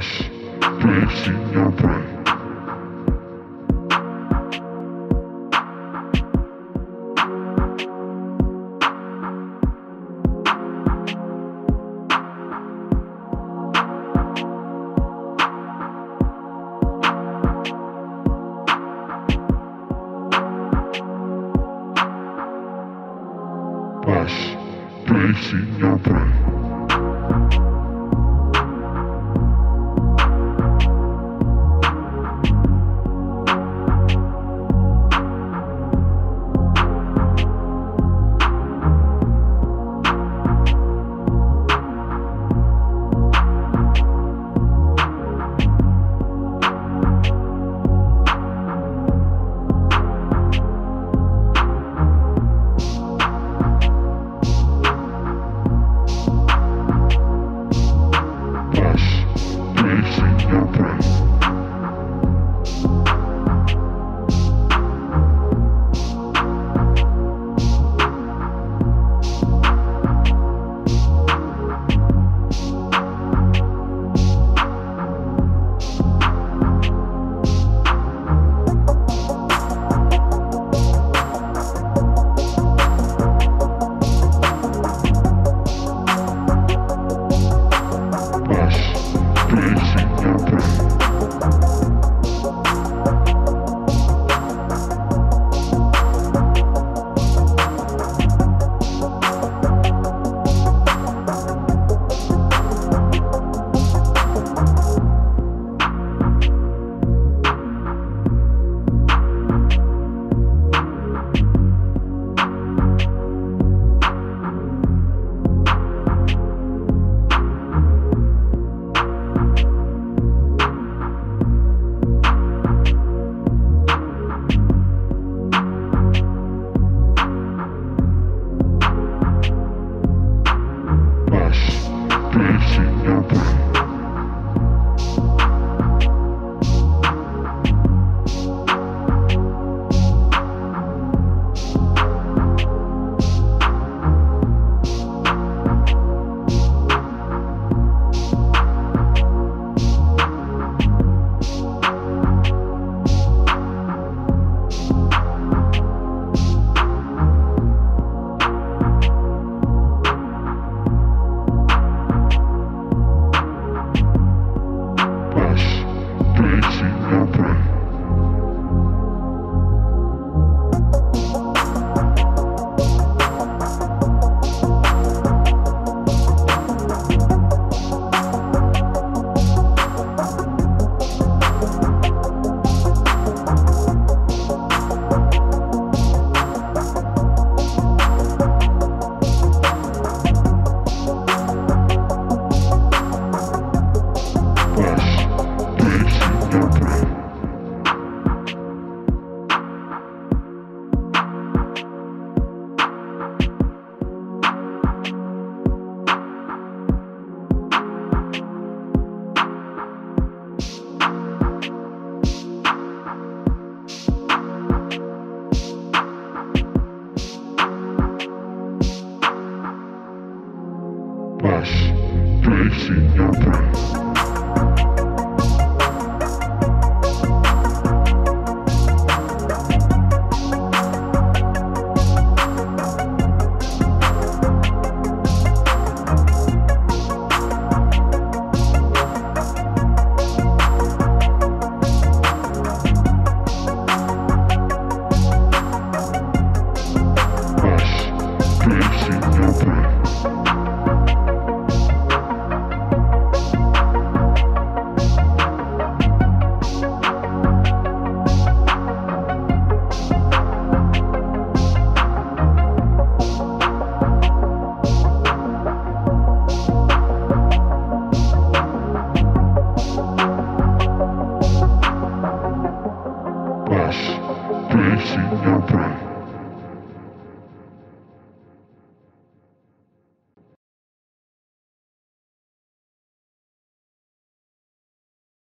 flash waves in your brain. Flash in your brain.